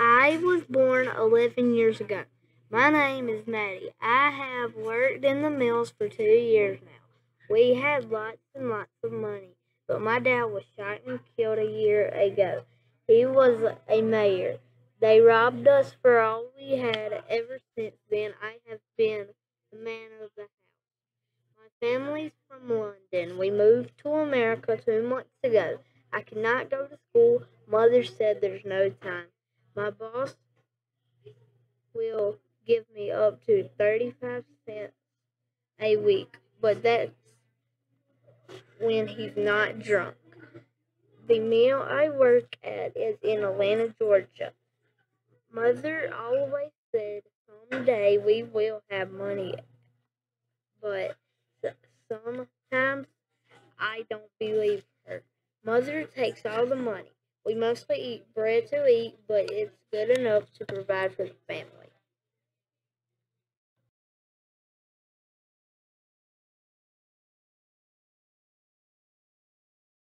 I was born 11 years ago. My name is Maddie. I have worked in the mills for two years now. We had lots and lots of money, but my dad was shot and killed a year ago. He was a mayor. They robbed us for all we had. Ever since then, I have been the man of the house. My family's from London. We moved to America two months ago. I cannot go to school. Mother said there's no time. My boss will give me up to 35 cents a week, but that's when he's not drunk. The mill I work at is in Atlanta, Georgia. Mother always said someday we will have money, but sometimes I don't believe her. Mother takes all the money. We mostly eat bread to eat, but it's good enough to provide for the family.